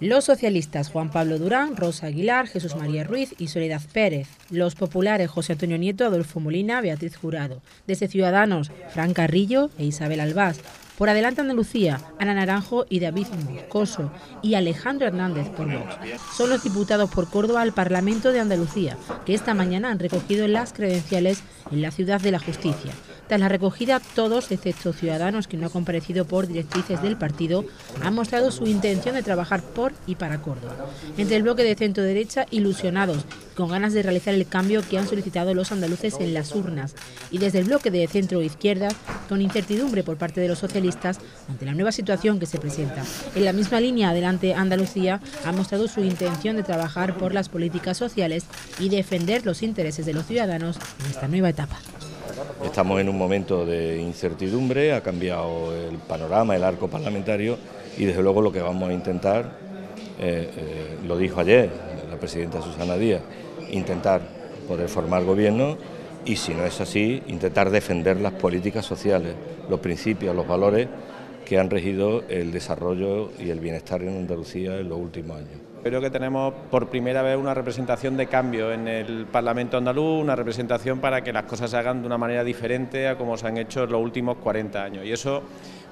Los socialistas Juan Pablo Durán, Rosa Aguilar, Jesús María Ruiz y Soledad Pérez. Los populares José Antonio Nieto, Adolfo Molina, Beatriz Jurado. Desde Ciudadanos, Fran Carrillo e Isabel Albás. Por Adelante Andalucía, Ana Naranjo y David Moscoso y Alejandro Hernández por Vox. Son los diputados por Córdoba al Parlamento de Andalucía, que esta mañana han recogido las credenciales en la Ciudad de la Justicia. Tras la recogida, todos, excepto Ciudadanos que no han comparecido por directrices del partido, han mostrado su intención de trabajar por y para Córdoba. Entre el bloque de centro-derecha, ilusionados, con ganas de realizar el cambio que han solicitado los andaluces en las urnas. Y desde el bloque de centro-izquierda, con incertidumbre por parte de los socialistas ante la nueva situación que se presenta. En la misma línea, adelante Andalucía ha mostrado su intención de trabajar por las políticas sociales y defender los intereses de los ciudadanos en esta nueva etapa. Estamos en un momento de incertidumbre, ha cambiado el panorama, el arco parlamentario y desde luego lo que vamos a intentar, eh, eh, lo dijo ayer la presidenta Susana Díaz, intentar poder formar gobierno y si no es así, intentar defender las políticas sociales, los principios, los valores que han regido el desarrollo y el bienestar en Andalucía en los últimos años. Creo que tenemos por primera vez una representación de cambio en el Parlamento andaluz, una representación para que las cosas se hagan de una manera diferente a como se han hecho en los últimos 40 años. Y eso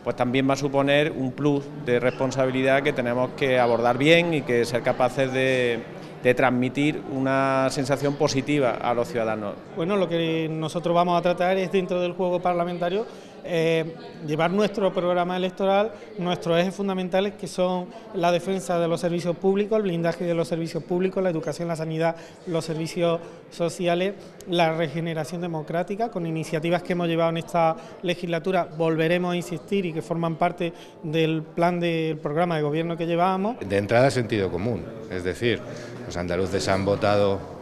pues también va a suponer un plus de responsabilidad que tenemos que abordar bien y que ser capaces de, de transmitir una sensación positiva a los ciudadanos. Bueno, lo que nosotros vamos a tratar es dentro del juego parlamentario eh, llevar nuestro programa electoral, nuestros ejes fundamentales que son la defensa de los servicios públicos, el blindaje de los servicios públicos, la educación, la sanidad, los servicios sociales, la regeneración democrática, con iniciativas que hemos llevado en esta legislatura, volveremos a insistir y que forman parte del plan del programa de gobierno que llevábamos. De entrada sentido común, es decir, los andaluces han votado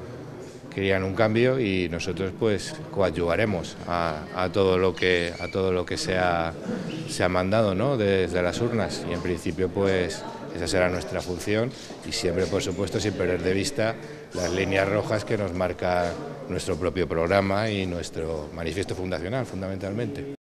querían un cambio y nosotros pues coadyuvaremos a, todo lo que a todo lo que se ha, se ha mandado ¿no? desde las urnas y en principio pues esa será nuestra función y siempre por supuesto sin perder de vista las líneas rojas que nos marca nuestro propio programa y nuestro manifiesto fundacional fundamentalmente.